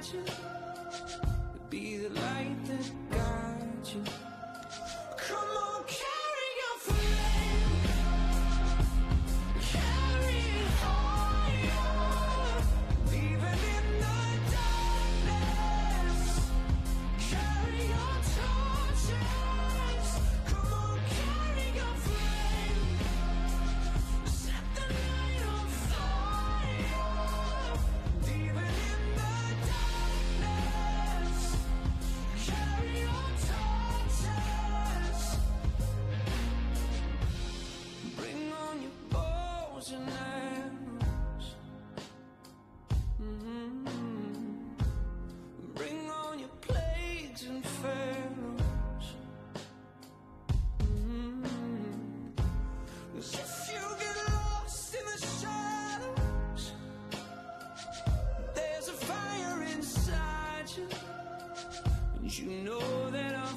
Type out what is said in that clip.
at you, be the light that. You know that I'm